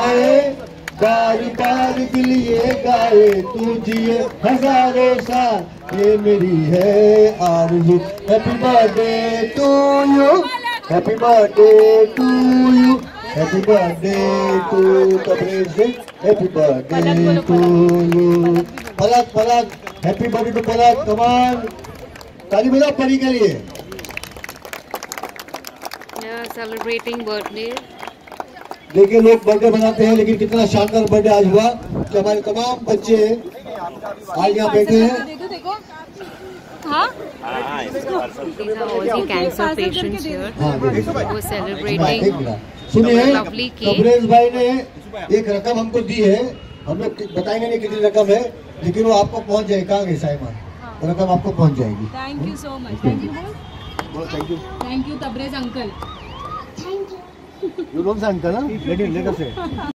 आए बार बार दिल ये गाए तू जिए हज़ारों साल। ये मेरी है आरज़ू। Happy birthday to you happy birthday to you happy birthday to कपड़े से happy birthday to you Palak. Palak happy birthday to Palak come on ताली बजाओ परी के लिए। Celebrating birthday. देखिए लोग बर्थडे बनाते हैं लेकिन कितना शानदार बर्थडे आज हुआ कि हमारे तमाम बच्चे आज यहाँ बैठे हैं। हाँ? हाँ एक सुनिए कमरेश भाई ने एक रकम हमको दी है। हम लोग बताएँगे नहीं कितनी रकम है लेकिन वो आपको पहुँच जाएगी। कहाँ गई रकम आपको पहुँच जाएगी। Thank you so much thank you thank you thank you Tabrez uncle you know uncle ना? लेटर से।